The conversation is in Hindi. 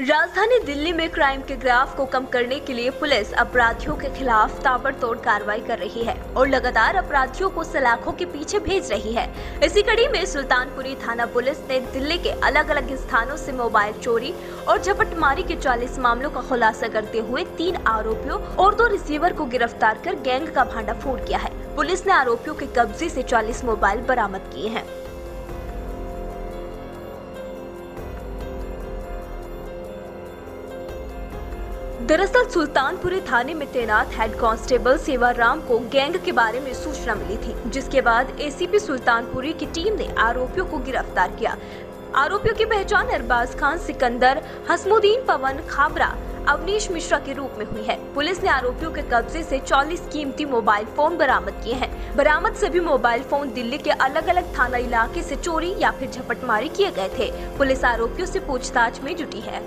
राजधानी दिल्ली में क्राइम के ग्राफ को कम करने के लिए पुलिस अपराधियों के खिलाफ ताबड़तोड़ कार्रवाई कर रही है और लगातार अपराधियों को सलाखों के पीछे भेज रही है। इसी कड़ी में सुल्तानपुरी थाना पुलिस ने दिल्ली के अलग अलग स्थानों से मोबाइल चोरी और झपटमारी के 40 मामलों का खुलासा करते हुए तीन आरोपियों और दो रिसीवर को गिरफ़्तार कर गैंग का भांडाफोड़ किया है। पुलिस ने आरोपियों के कब्जे ऐसी चालीस मोबाइल बरामद किए हैं। दरअसल सुल्तानपुरी थाने में तैनात हेड कांस्टेबल सेवाराम को गैंग के बारे में सूचना मिली थी, जिसके बाद एसीपी सुल्तानपुरी की टीम ने आरोपियों को गिरफ़्तार किया। आरोपियों की पहचान अरबाज खान सिकंदर, हसमुद्दीन पवन खाबरा, अवनीश मिश्रा के रूप में हुई है। पुलिस ने आरोपियों के कब्जे से 40 कीमती मोबाइल फ़ोन बरामद किए हैं। बरामद सभी मोबाइल फ़ोन दिल्ली के अलग अलग थाना इलाके से चोरी या फिर झपटमारी किए गए थे। पुलिस आरोपियों से पूछताछ में जुटी है।